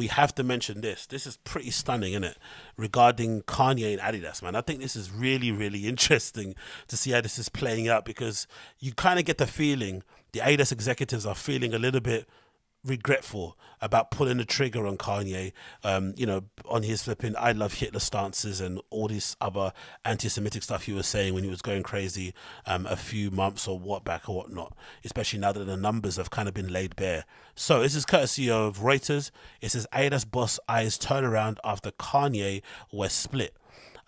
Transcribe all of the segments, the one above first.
we have to mention this. This is pretty stunning, isn't it? Regarding Kanye and Adidas, man. I think this is really, really interesting to see how this is playing out because you kind of get the feeling the Adidas executives are feeling a little bit regretful about pulling the trigger on Kanye, um, you know, on his flipping I love Hitler stances and all this other anti Semitic stuff he was saying when he was going crazy um, a few months or what back or whatnot, especially now that the numbers have kind of been laid bare. So this is courtesy of Reuters. It says Adidas boss eyes turnaround after Kanye West split.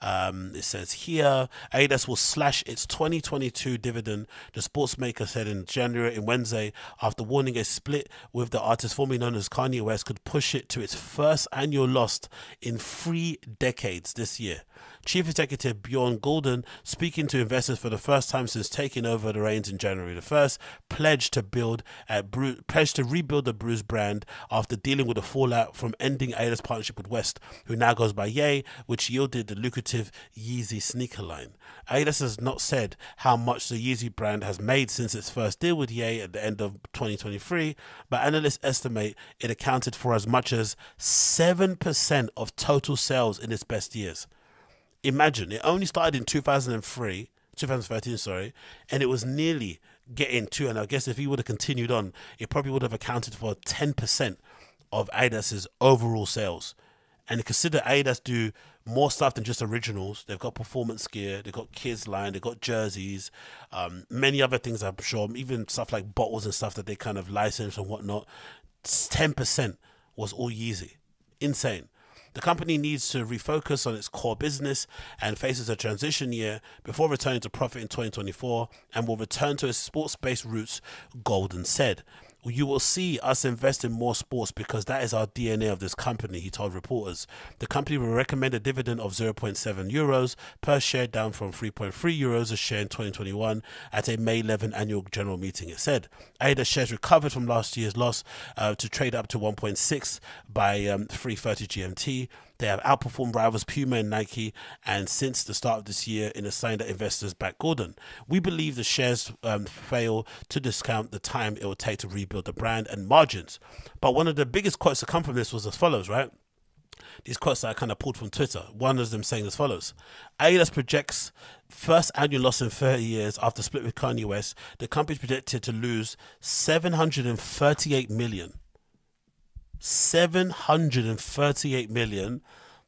Um, it says here Adidas will slash its 2022 dividend. The sports maker said in January, in Wednesday, after warning a split with the artist formerly known as Kanye West could push it to its first annual loss in three decades this year. Chief Executive Bjorn Gulden, speaking to investors for the first time since taking over the reins in January the 1st, pledged to build a Bru- pledged to rebuild the Bruce brand after dealing with the fallout from ending Adidas partnership with West, who now goes by Ye, which yielded the lucrative Yeezy sneaker line. Adidas has not said how much the Yeezy brand has made since its first deal with Ye at the end of 2023, but analysts estimate it accounted for as much as 7% of total sales in its best years imagine it only started in 2003 2013 sorry and it was nearly getting to and i guess if he would have continued on it probably would have accounted for 10% of adidas's overall sales. And consider adidas do more stuff than just originals. They've got performance gear they've got kids line they've got jerseys um, many other things i'm sure even stuff like bottles and stuff that they kind of license and whatnot. 10% was all yeezy. Insane the company needs to refocus on its core business and faces a transition year before returning to profit in 2024 and will return to its sports based roots, Gulden said you will see us invest in more sports because that is our DNA of this company, he told reporters. The company will recommend a dividend of 0.7 euros per share, down from 3.3 euros a share in 2021 at a May 11 annual general meeting, it said. Adidas shares recovered from last year's loss uh, to trade up to 1.6 by um, 3.30 GMT. They have outperformed rivals Puma and Nike, and since the start of this year, in a sign that investors back Gulden. We believe the shares um, fail to discount the time it will take to rebuild the brand and margins. But one of the biggest quotes to come from this was as follows, right? These quotes that I kind of pulled from Twitter. One of them saying as follows Adidas projects first annual loss in 30 years after split with Kanye West. The company is projected to lose 738 million 738 million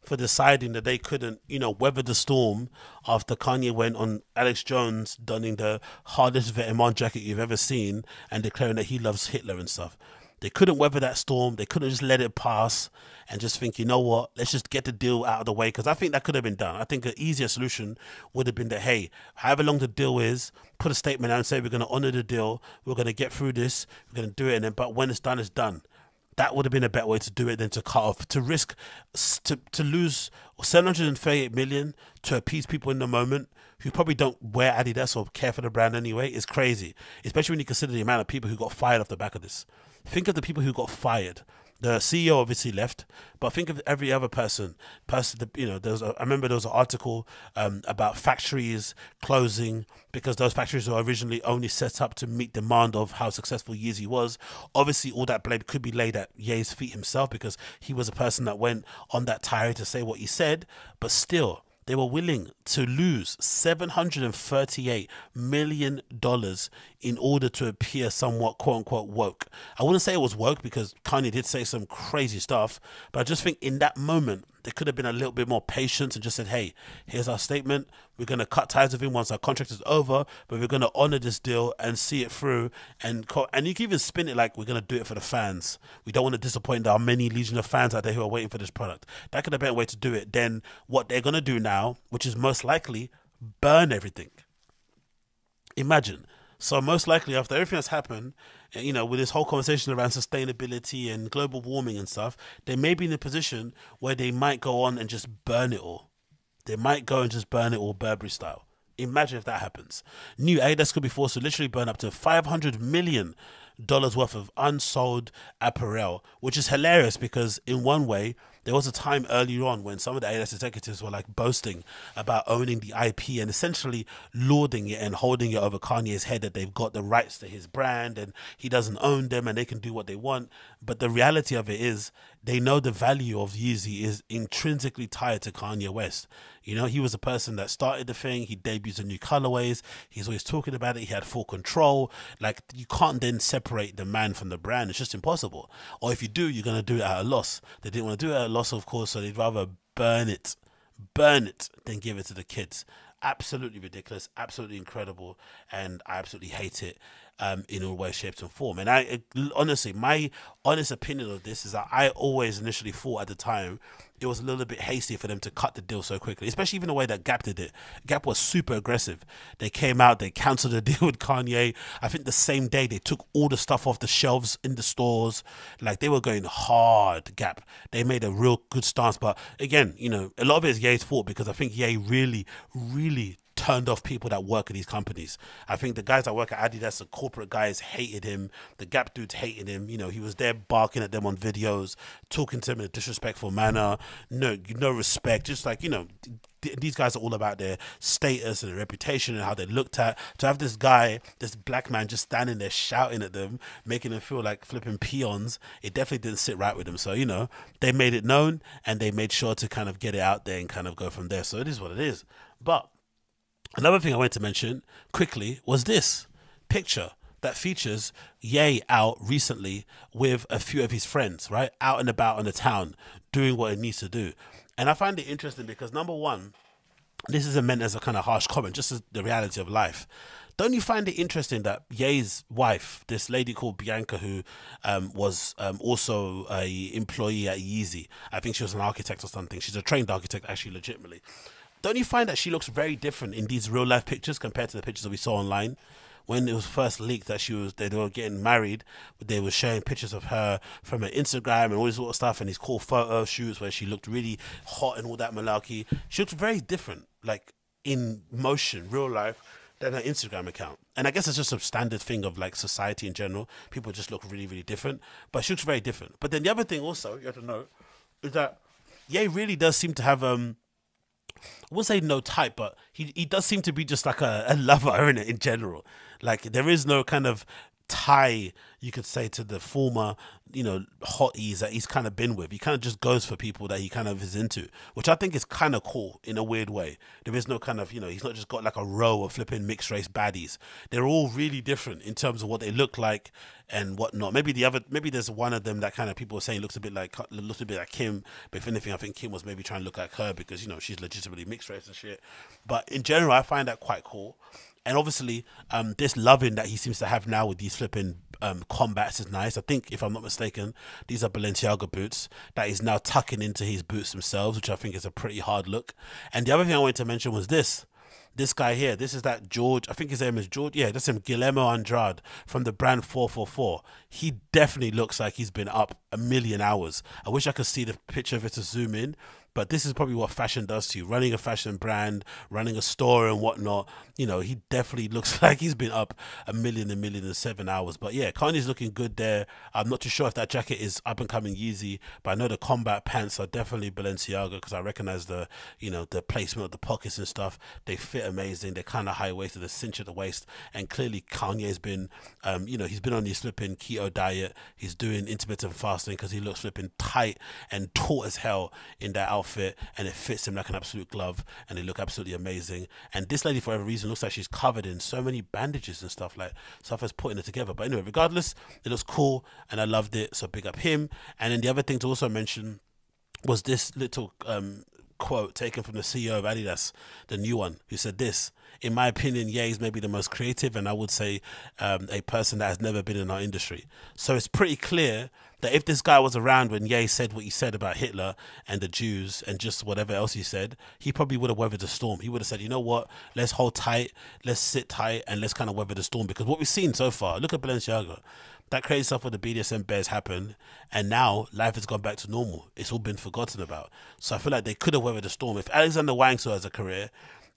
for deciding that they couldn't, you know, weather the storm after Kanye went on Alex Jones donning the hardest Vetements jacket you've ever seen and declaring that he loves Hitler and stuff. They couldn't weather that storm. They couldn't just let it pass and just think, you know what, let's just get the deal out of the way. Because I think that could have been done. I think an easier solution would have been that, hey, however long the deal is, put a statement out and say, we're going to honor the deal. We're going to get through this. We're going to do it. And then, but when it's done, it's done that would have been a better way to do it than to cut off to risk to to lose 738 million to appease people in the moment who probably don't wear Adidas or care for the brand anyway is crazy especially when you consider the amount of people who got fired off the back of this. Think of the people who got fired the CEO obviously left, but think of every other person. Person, you know, there was. A, I remember there was an article um, about factories closing because those factories were originally only set up to meet demand of how successful Yeezy was. Obviously, all that blame could be laid at Ye's feet himself because he was a person that went on that tirade to say what he said. But still, they were willing to lose $738 million in order to appear somewhat quote unquote woke. I wouldn't say it was woke because Kanye did say some crazy stuff, but I just think in that moment, there could have been a little bit more patience and just said, hey, here's our statement. We're going to cut ties with him once our contract is over, but we're going to honor this deal and see it through. And and you can even spin it like we're going to do it for the fans. We don't want to disappoint our many legion of fans out there who are waiting for this product. That could have been a way to do it. Then what they're going to do now, which is most likely burn everything. Imagine. So most likely after everything that's happened, eh, you know, with this whole conversation around sustainability and global warming and stuff, they may be in a position where they might go on and just burn it all. They might go and just burn it all Burberry style. Imagine if that happens. New Adidas could be forced to literally burn up to 500 million dollars worth of unsold apparel, which is hilarious because in one way there was a time earlier on when some of the Adidas executives were like boasting about owning the IP and essentially lording it and holding it over Kanye's head that they've got the rights to his brand and he doesn't own them and they can do what they want. But the reality of it is, they know the value of Yeezy is intrinsically tied to Kanye West. You know, he was a person that started the thing. He debuts the new colorways. He's always talking about it. He had full control. Like you can't then separate the man from the brand. It's just impossible. Or if you do, you're gonna do it at a loss. They didn't want to do it at a loss, of course, so they'd rather burn it, burn it, than give it to the kids. Absolutely ridiculous. Absolutely incredible, and I absolutely hate it um, in all ways, shapes, and form. And I honestly, my honest opinion of this is that I always initially thought at the time it was a little bit hasty for them to cut the deal so quickly, especially even the way that Gap did it. Gap was super aggressive. They came out, they cancelled the deal with Kanye. I think the same day they took all the stuff off the shelves in the stores. Like they were going hard, Gap. They made a real good stance. But again, you know, a lot of it is Ye's fault because I think Ye really, really turned off people that work at these companies. I think the guys that work at Adidas, the corporate guys, hated him. The Gap dudes hated him. You know, he was there barking at them on videos, talking to them in a disrespectful manner. No, no respect. Just like you know, these guys are all about their status and their reputation and how they looked at. To have this guy, this black man, just standing there shouting at them, making them feel like flipping peons, it definitely didn't sit right with them. So you know, they made it known and they made sure to kind of get it out there and kind of go from there. So it is what it is. But Another thing I wanted to mention quickly was this picture that features Ye out recently with a few of his friends, right? Out and about in the town doing what it needs to do. And I find it interesting because number one, this isn't meant as a kind of harsh comment, just as the reality of life. Don't you find it interesting that Ye's wife, this lady called Bianca, who um, was um, also a employee at Yeezy, I think she was an architect or something. She's a trained architect, actually, legitimately. Don't you find that she looks very different in these real life pictures compared to the pictures that we saw online? When it was first leaked that she was they were getting married, but they were showing pictures of her from her Instagram and all this sort of stuff and these cool photo shoots where she looked really hot and all that malarkey. She looked very different, like in motion, real life, than her Instagram account. And I guess it's just a standard thing of like society in general. People just look really, really different. But she looks very different. But then the other thing also you have to know is that Ye really does seem to have um I wouldn't say no type, but he he does seem to be just like a, a lover in it in general. Like there is no kind of tie you could say to the former you know hotties that he's kind of been with. He kind of just goes for people that he kind of is into which i think is kind of cool in a weird way. There is no kind of you know he's not just got like a row of flipping mixed race baddies. They're all really different in terms of what they look like and whatnot. Maybe the other maybe there's one of them that kind of people are saying looks a bit like looks a bit like kim but if anything i think kim was maybe trying to look like her because you know she's legitimately mixed race and shit. But in general i find that quite cool and obviously um, this loving that he seems to have now with these flipping um, combats is nice. I think, if I'm not mistaken, these are Balenciaga boots that he's now tucking into his boots themselves, which I think is a pretty hard look. And the other thing I wanted to mention was this. This guy here, this is that George, I think his name is George. Yeah, that's him, Guillermo Andrade from the brand 424. He definitely looks like he's been up a million hours. I wish I could see the picture of it to zoom in, but this is probably what fashion does to you. Running a fashion brand, running a store and whatnot. You know, he definitely looks like he's been up a million, a million and seven hours. But yeah, Kanye's looking good there. I'm not too sure if that jacket is up and coming Yeezy, but I know the combat pants are definitely Balenciaga because I recognize the, you know, the placement of the pockets and stuff. They fit amazing. They're kind of high waisted, the cinch at the waist, and clearly Kanye's been, um, you know, he's been on his flipping keto diet. He's doing intermittent fasting because he looks flipping tight and taut as hell in that outfit outfit and it fits him like an absolute glove and they look absolutely amazing. And this lady, for whatever reason, looks like she's covered in so many bandages and stuff like stuff as putting it together. But anyway, regardless, it looks cool and I loved it. So big up him. And then the other thing to also mention was this little um, quote taken from the CEO of Adidas, the new one, who said this. In my opinion, Ye is maybe the most creative, and I would say um, a person that has never been in our industry. So it's pretty clear that if this guy was around when Ye said what he said about Hitler and the Jews and just whatever else he said, he probably would have weathered the storm. He would have said, you know what, let's hold tight, let's sit tight, and let's kind of weather the storm. Because what we've seen so far, look at Balenciaga. That crazy stuff with the BDSM bears happened, and now life has gone back to normal. It's all been forgotten about. So I feel like they could have weathered the storm. If Alexander Wang still has a career,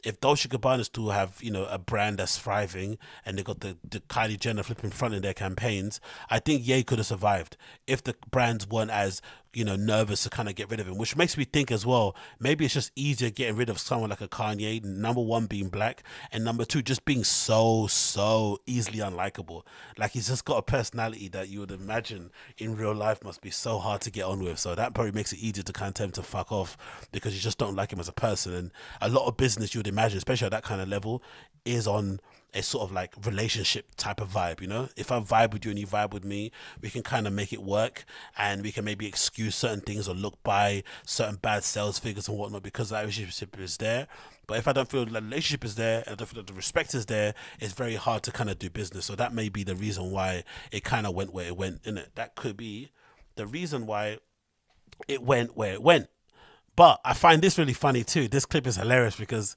if Dolce Gabbana still have you know a brand that's thriving and they got the, the Kylie Jenner flipping front in their campaigns, I think Ye could have survived if the brands weren't as you know, nervous to kind of get rid of him, which makes me think as well, maybe it's just easier getting rid of someone like a Kanye, number one being black, and number two, just being so, so easily unlikable. Like he's just got a personality that you would imagine in real life must be so hard to get on with. So that probably makes it easier to kind of tell him to fuck off because you just don't like him as a person. And a lot of business you would imagine, especially at that kind of level, is on a sort of like relationship type of vibe, you know? If I vibe with you and you vibe with me, we can kind of make it work and we can maybe excuse certain things or look by certain bad sales figures and whatnot because that relationship is there. But if I don't feel the relationship is there and I don't feel that the respect is there, it's very hard to kind of do business. So that may be the reason why it kind of went where it went, in it. That could be the reason why it went where it went. But I find this really funny too. This clip is hilarious because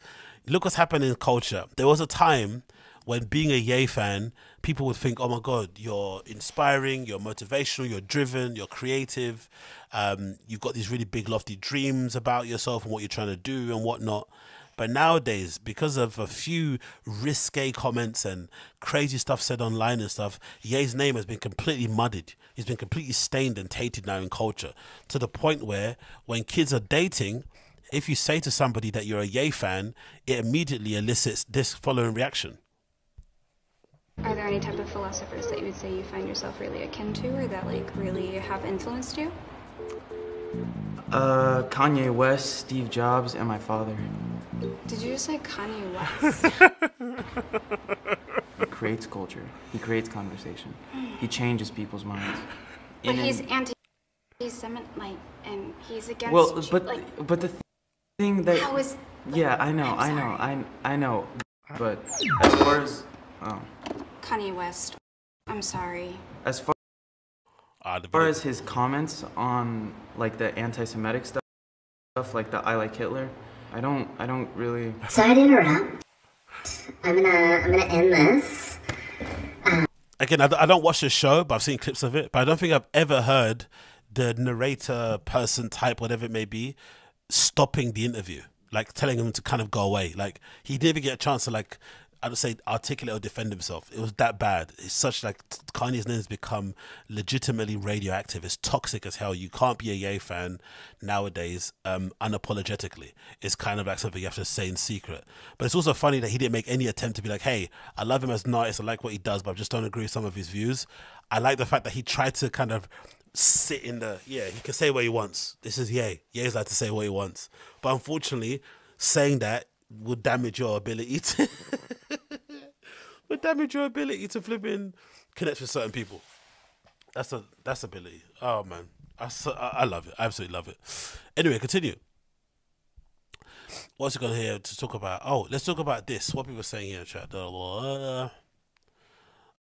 look what's happened in culture. There was a time when being a Ye fan, people would think, "Oh my God, you're inspiring, you're motivational, you're driven, you're creative, um, you've got these really big lofty dreams about yourself and what you're trying to do and whatnot." But nowadays, because of a few risque comments and crazy stuff said online and stuff, Ye's name has been completely muddied. He's been completely stained and tainted now in culture to the point where when kids are dating, if you say to somebody that you're a Ye fan, it immediately elicits this following reaction. Are there any type of philosophers that you would say you find yourself really akin to or that like really have influenced you? Uh, Kanye West, Steve Jobs, and my father. Did you just say Kanye West? he creates culture. He creates conversation. He changes people's minds. but he's anti-Semite, and he's against. Well, but like, but the thing that. How is? Yeah, I know, I know, I I know, but as far as oh. Kanye West. I'm sorry. As far, uh, as far as his comments on like the anti-Semitic stuff, stuff like the "I like Hitler," I don't, I don't really. Sorry to interrupt. I'm gonna, I'm gonna end this. Uh, Again, I don't watch the show, but I've seen clips of it. But I don't think I've ever heard the narrator, person, type, whatever it may be, stopping the interview, like telling him to kind of go away. Like he didn't even get a chance to like I would say articulate or defend himself. It was that bad. It's such like Kanye's name has become legitimately radioactive. It's toxic as hell. You can't be a Ye fan nowadays um, unapologetically. It's kind of like something you have to say in secret. But it's also funny that he didn't make any attempt to be like, hey, I love him as an artist. I like what he does, but I just don't agree with some of his views. I like the fact that he tried to kind of sit in the yeah. He can say what he wants. This is Yay. Ye. Ye's like to say what he wants. But unfortunately, saying that would damage your ability to would damage your ability to flipping connect with certain people. That's a that's ability. Oh man, I I love it. I absolutely love it. Anyway, continue. What's it gonna here to talk about? Oh, let's talk about this. What people are saying here, chat.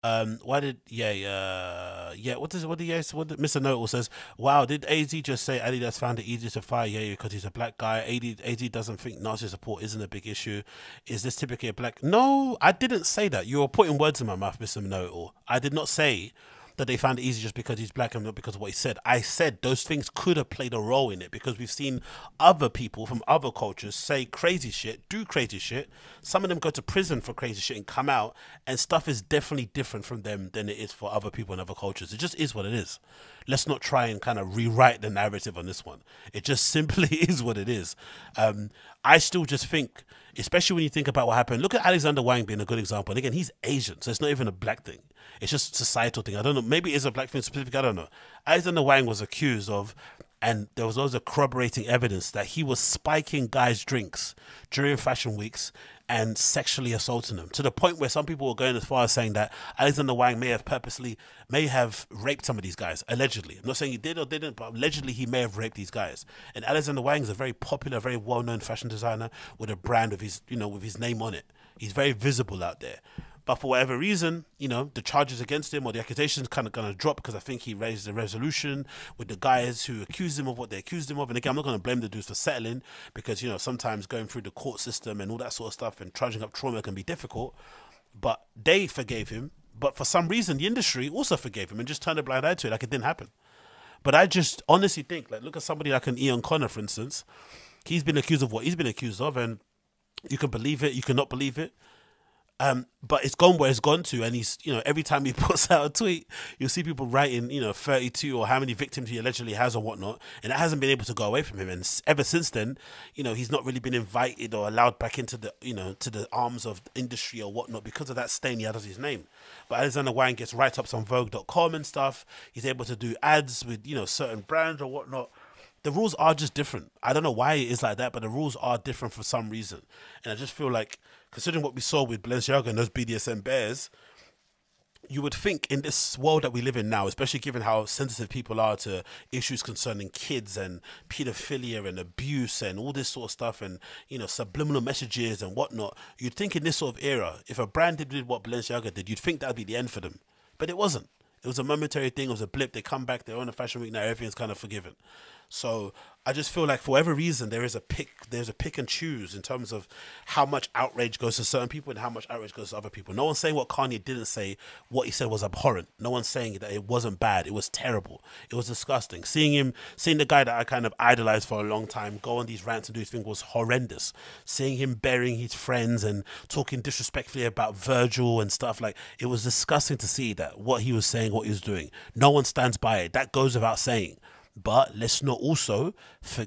Um, why did yeah uh yeah what does what did yeah what did, Mr. Note says wow did AZ just say Adidas found it easier to fire Ye because he's a black guy AD, AZ doesn't think Nazi support isn't a big issue is this typically a black no I didn't say that you were putting words in my mouth Mr. Note I did not say that they found it easy just because he's black and not because of what he said. I said those things could have played a role in it because we've seen other people from other cultures say crazy shit, do crazy shit. Some of them go to prison for crazy shit and come out, and stuff is definitely different from them than it is for other people in other cultures. It just is what it is. Let's not try and kind of rewrite the narrative on this one. It just simply is what it is. Um, I still just think especially when you think about what happened. Look at Alexander Wang being a good example. And again, he's Asian, so it's not even a black thing. It's just societal thing. I don't know. Maybe it's a black thing specific. I don't know. Alexander Wang was accused of, and there was also corroborating evidence that he was spiking guys' drinks during fashion weeks and sexually assaulting them to the point where some people were going as far as saying that Alexander Wang may have purposely may have raped some of these guys allegedly. I'm not saying he did or didn't, but allegedly he may have raped these guys. And Alexander Wang is a very popular, very well-known fashion designer with a brand of his, you know, with his name on it. He's very visible out there. But for whatever reason, you know, the charges against him or the accusations kind of going to drop because I think he raised a resolution with the guys who accused him of what they accused him of. And again, I'm not going to blame the dudes for settling because, you know, sometimes going through the court system and all that sort of stuff and trudging up trauma can be difficult. But they forgave him. But for some reason, the industry also forgave him and just turned a blind eye to it like it didn't happen. But I just honestly think, like, look at somebody like an Ian Connor, for instance. He's been accused of what he's been accused of, and you can believe it, you cannot believe it Um, but it's gone where it's gone to, and he's you know every time he puts out a tweet, you'll see people writing you know 32 or how many victims he allegedly has or whatnot, and it hasn't been able to go away from him. And ever since then, you know he's not really been invited or allowed back into the you know to the arms of industry or whatnot because of that stain he had his name. But Alexander Wang gets write ups on Vogue.com and stuff. He's able to do ads with you know certain brands or whatnot the rules are just different. I don't know why it is like that, but the rules are different for some reason. And I just feel like, considering what we saw with Balenciaga and those BDSM bears, you would think in this world that we live in now, especially given how sensitive people are to issues concerning kids and pedophilia and abuse and all this sort of stuff and you know subliminal messages and whatnot, you'd think in this sort of era, if a brand did what Balenciaga did, you'd think that'd be the end for them. But it wasn't. It was a momentary thing. It was a blip. They come back. They're on a fashion week now. Everything's kind of forgiven. So I just feel like for whatever reason there is a pick there's a pick and choose in terms of how much outrage goes to certain people and how much outrage goes to other people. No one's saying what Kanye didn't say, what he said was abhorrent. No one's saying that it wasn't bad. It was terrible. It was disgusting. Seeing him seeing the guy that I kind of idolized for a long time go on these rants and do his thing was horrendous. Seeing him burying his friends and talking disrespectfully about Virgil and stuff like it was disgusting to see that what he was saying, what he was doing. No one stands by it. That goes without saying. But let's not also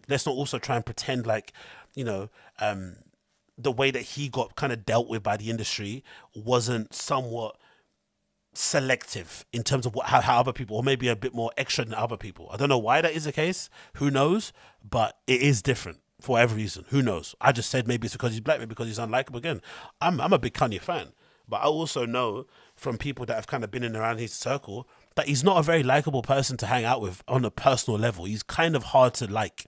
let's not also try and pretend like you know um, the way that he got kind of dealt with by the industry wasn't somewhat selective in terms of what how, how other people or maybe a bit more extra than other people. I don't know why that is the case. Who knows? But it is different for every reason. Who knows? I just said maybe it's because he's black, maybe because he's unlikable. Again, I'm I'm a big Kanye fan, but I also know from people that have kind of been in around his circle that he's not a very likable person to hang out with on a personal level. He's kind of hard to like.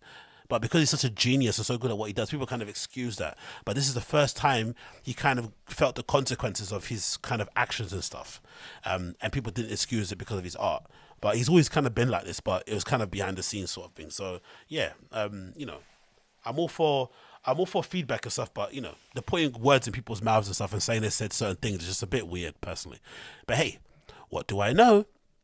But because he's such a genius and so good at what he does, people kind of excuse that. But this is the first time he kind of felt the consequences of his kind of actions and stuff. Um, and people didn't excuse it because of his art. But he's always kind of been like this, but it was kind of behind the scenes sort of thing. So yeah, um, you know, I'm all for I'm all for feedback and stuff, but you know, the putting words in people's mouths and stuff and saying they said certain things is just a bit weird personally. But hey, what do I know?